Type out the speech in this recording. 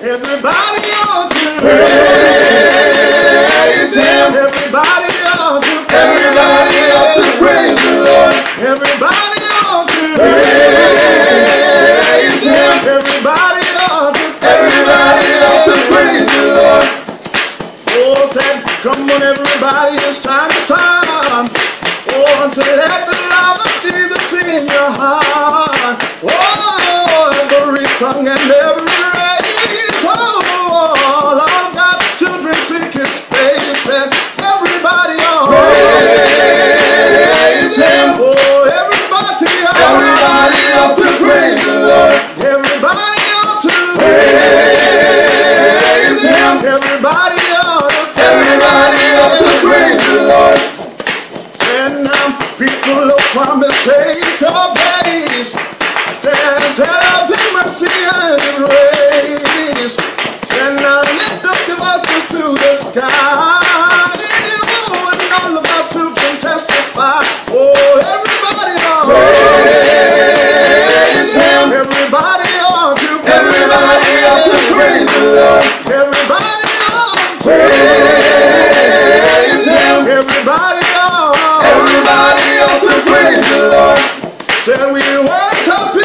Everybody ought to praise Him. Everybody ought to Everybody ought to praise the Lord. Everybody ought to Praise Him. Everybody ought to Everybody ought to praise the Lord. Oh, said, come on, everybody, it's time to no promise later, baby. Said we were up.